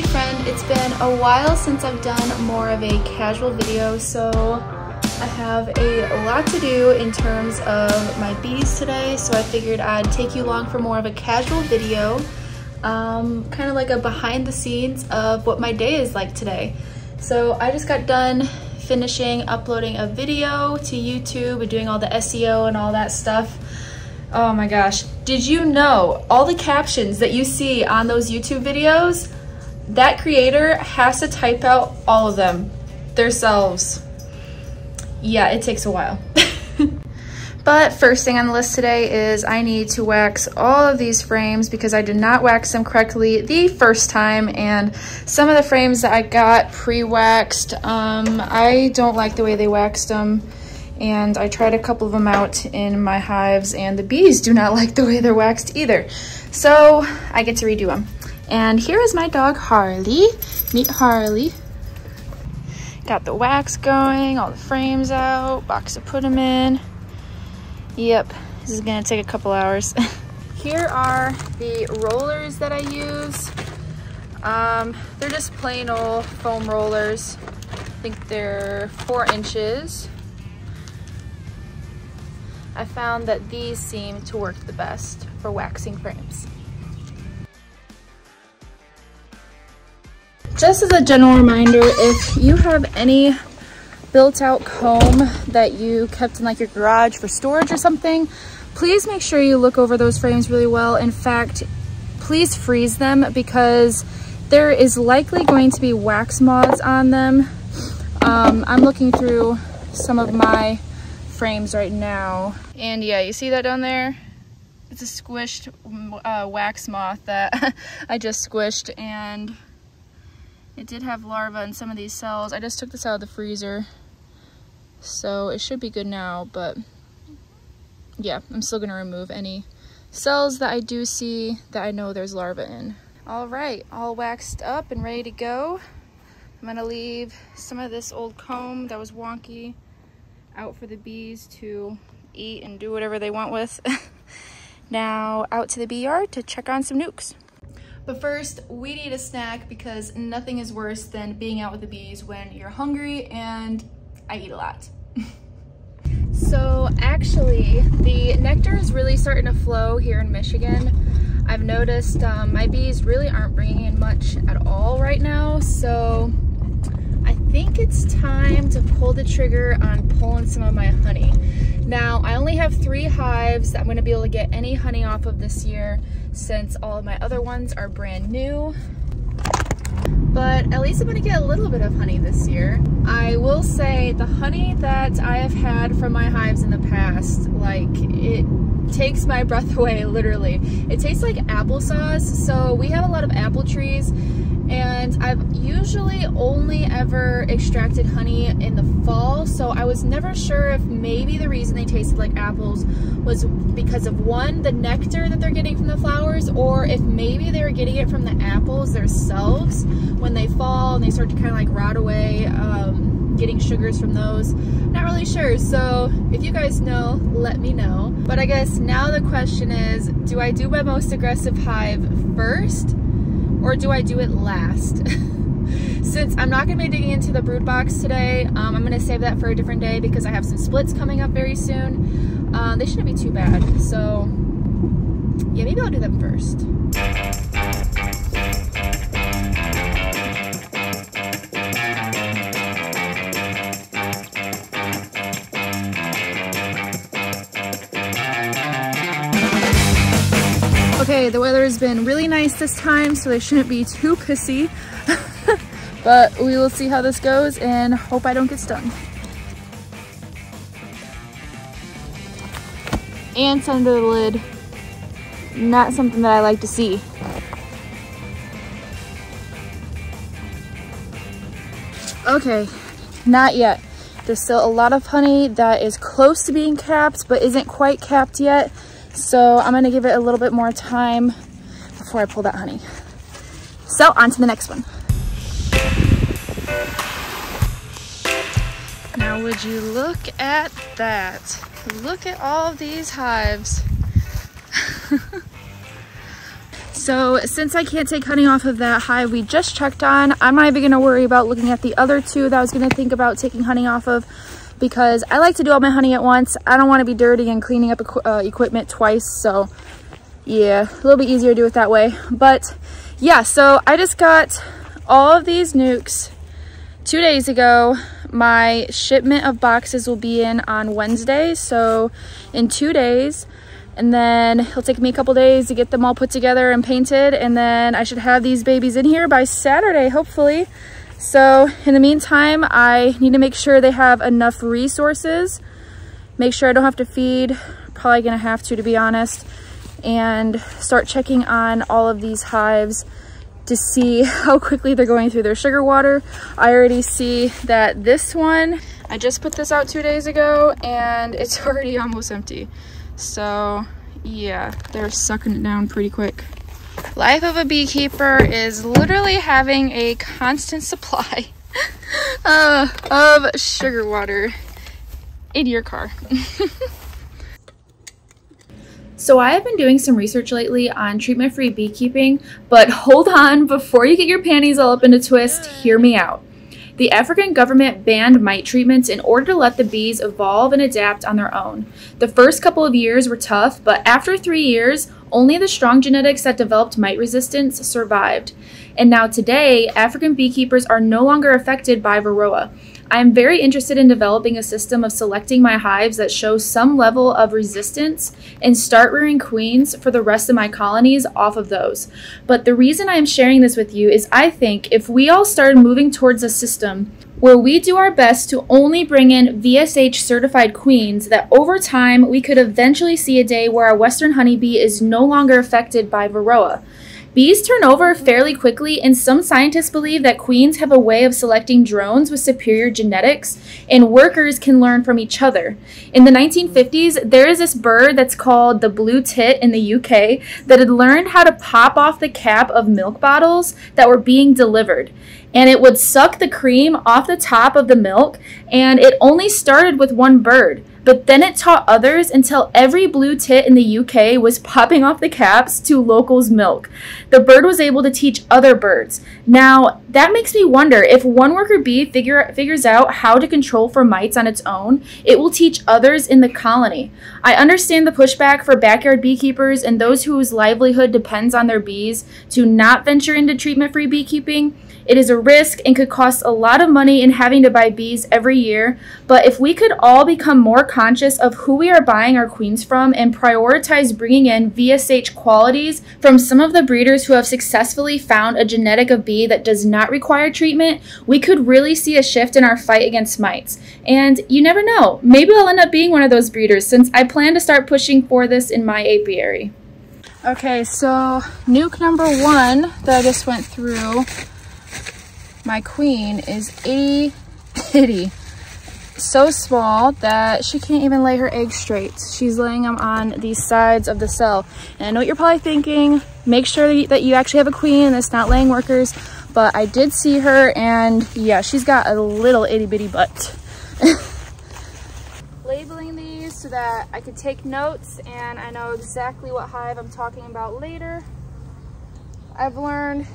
Hey friend, it's been a while since I've done more of a casual video, so I have a lot to do in terms of my bees today, so I figured I'd take you along for more of a casual video, um, kind of like a behind the scenes of what my day is like today. So I just got done finishing uploading a video to YouTube and doing all the SEO and all that stuff. Oh my gosh. Did you know all the captions that you see on those YouTube videos, that creator has to type out all of them themselves. Yeah, it takes a while. but first thing on the list today is I need to wax all of these frames because I did not wax them correctly the first time and some of the frames that I got pre-waxed, um, I don't like the way they waxed them and I tried a couple of them out in my hives and the bees do not like the way they're waxed either. So I get to redo them. And here is my dog Harley. Meet Harley. Got the wax going, all the frames out, box to put them in. Yep, this is gonna take a couple hours. here are the rollers that I use. Um, they're just plain old foam rollers. I think they're four inches. I found that these seem to work the best for waxing frames. Just as a general reminder, if you have any built out comb that you kept in like your garage for storage or something, please make sure you look over those frames really well. In fact, please freeze them because there is likely going to be wax moths on them. Um, I'm looking through some of my frames right now. And yeah, you see that down there? It's a squished uh, wax moth that I just squished and it did have larvae in some of these cells. I just took this out of the freezer. So it should be good now, but yeah, I'm still gonna remove any cells that I do see that I know there's larvae in. All right, all waxed up and ready to go. I'm gonna leave some of this old comb that was wonky out for the bees to eat and do whatever they want with. now out to the bee yard to check on some nucs. But first, we need a snack because nothing is worse than being out with the bees when you're hungry and I eat a lot. so actually, the nectar is really starting to flow here in Michigan. I've noticed um, my bees really aren't bringing in much at all right now, so I think it's time to pull the trigger on pulling some of my honey. Now, I only have three hives that I'm gonna be able to get any honey off of this year since all of my other ones are brand new. But at least I'm gonna get a little bit of honey this year. I will say the honey that I have had from my hives in the past, like it takes my breath away, literally. It tastes like applesauce. So we have a lot of apple trees and I've usually only ever extracted honey in the fall so I was never sure if maybe the reason they tasted like apples was because of one the nectar that they're getting from the flowers or if maybe they were getting it from the apples themselves when they fall and they start to kind of like rot away um, getting sugars from those. Not really sure so if you guys know let me know. But I guess now the question is do I do my most aggressive hive first or do I do it last? Since I'm not going to be digging into the brood box today, um, I'm going to save that for a different day because I have some splits coming up very soon. Uh, they shouldn't be too bad. So yeah, maybe I'll do them first. Okay, the weather has been really nice this time, so they shouldn't be too pissy. but we will see how this goes and hope I don't get stung. Ants under the lid. Not something that I like to see. Okay, not yet. There's still a lot of honey that is close to being capped, but isn't quite capped yet. So I'm gonna give it a little bit more time before I pull that honey. So on to the next one. Now would you look at that? Look at all of these hives. So since I can't take honey off of that hive we just checked on, I'm not even gonna worry about looking at the other two that I was gonna think about taking honey off of because I like to do all my honey at once. I don't wanna be dirty and cleaning up uh, equipment twice. So yeah, a little bit easier to do it that way. But yeah, so I just got all of these nucs two days ago. My shipment of boxes will be in on Wednesday. So in two days, and then it'll take me a couple days to get them all put together and painted and then I should have these babies in here by Saturday hopefully so in the meantime I need to make sure they have enough resources make sure I don't have to feed probably gonna have to to be honest and start checking on all of these hives to see how quickly they're going through their sugar water. I already see that this one, I just put this out two days ago and it's already almost empty. So yeah, they're sucking it down pretty quick. Life of a beekeeper is literally having a constant supply uh, of sugar water in your car. So I have been doing some research lately on treatment-free beekeeping, but hold on, before you get your panties all up in a twist, hear me out. The African government banned mite treatments in order to let the bees evolve and adapt on their own. The first couple of years were tough, but after three years, only the strong genetics that developed mite resistance survived. And now today, African beekeepers are no longer affected by Varroa. I am very interested in developing a system of selecting my hives that show some level of resistance and start rearing queens for the rest of my colonies off of those. But the reason I am sharing this with you is I think if we all started moving towards a system where we do our best to only bring in VSH certified queens, that over time we could eventually see a day where our western honeybee is no longer affected by Varroa. Bees turn over fairly quickly, and some scientists believe that queens have a way of selecting drones with superior genetics, and workers can learn from each other. In the 1950s, there is this bird that's called the blue tit in the UK that had learned how to pop off the cap of milk bottles that were being delivered. And it would suck the cream off the top of the milk, and it only started with one bird. But then it taught others until every blue tit in the UK was popping off the caps to locals' milk. The bird was able to teach other birds. Now, that makes me wonder if one worker bee figure, figures out how to control for mites on its own, it will teach others in the colony. I understand the pushback for backyard beekeepers and those whose livelihood depends on their bees to not venture into treatment free beekeeping. It is a risk and could cost a lot of money in having to buy bees every year, but if we could all become more conscious of who we are buying our queens from and prioritize bringing in VSH qualities from some of the breeders who have successfully found a genetic of bee that does not require treatment, we could really see a shift in our fight against mites. And you never know, maybe I'll end up being one of those breeders since I plan to start pushing for this in my apiary. Okay, so nuc number one that I just went through my queen is itty bitty. So small that she can't even lay her eggs straight. She's laying them on the sides of the cell. And I know what you're probably thinking, make sure that you actually have a queen it's not laying workers. But I did see her and yeah, she's got a little itty bitty butt. Labeling these so that I could take notes and I know exactly what hive I'm talking about later. I've learned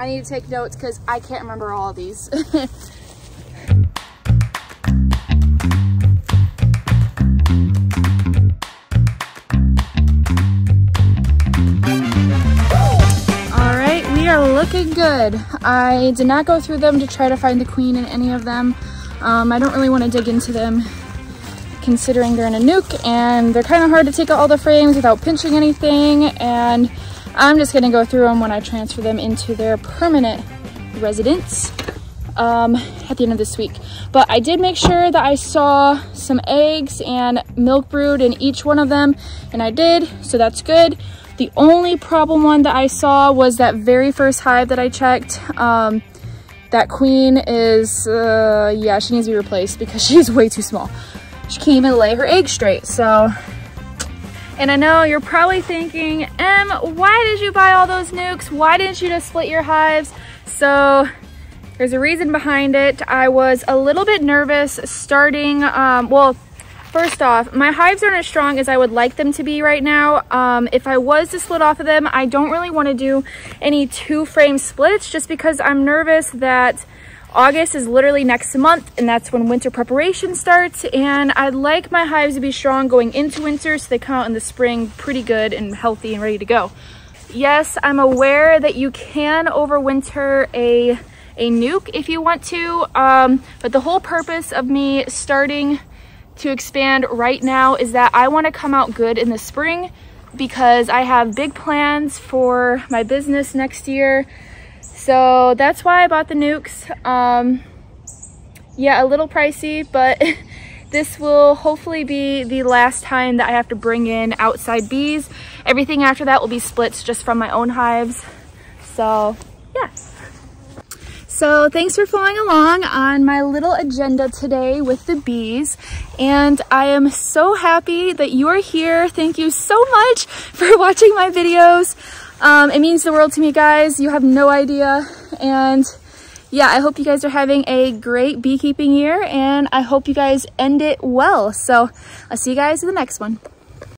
I need to take notes because I can't remember all of these. Are looking good. I did not go through them to try to find the queen in any of them. Um, I don't really want to dig into them considering they're in a nuc and they're kind of hard to take out all the frames without pinching anything and I'm just gonna go through them when I transfer them into their permanent residence um, at the end of this week. But I did make sure that I saw some eggs and milk brood in each one of them, and I did, so that's good. The only problem one that I saw was that very first hive that I checked. Um, that queen is, uh, yeah, she needs to be replaced because she's way too small. She can't even lay her egg straight, so and I know you're probably thinking, Em, why did you buy all those nucs? Why didn't you just split your hives? So there's a reason behind it. I was a little bit nervous starting, um, well, First off, my hives aren't as strong as I would like them to be right now. Um, if I was to split off of them, I don't really want to do any two frame splits just because I'm nervous that August is literally next month and that's when winter preparation starts and I'd like my hives to be strong going into winter so they come out in the spring pretty good and healthy and ready to go. Yes, I'm aware that you can overwinter a, a nuc if you want to, um, but the whole purpose of me starting to expand right now is that I want to come out good in the spring because I have big plans for my business next year. So that's why I bought the nucs. Um, yeah, a little pricey, but this will hopefully be the last time that I have to bring in outside bees. Everything after that will be splits just from my own hives. So yeah. So thanks for following along on my little agenda today with the bees. And I am so happy that you are here. Thank you so much for watching my videos. Um, it means the world to me, guys. You have no idea. And yeah, I hope you guys are having a great beekeeping year and I hope you guys end it well. So I'll see you guys in the next one.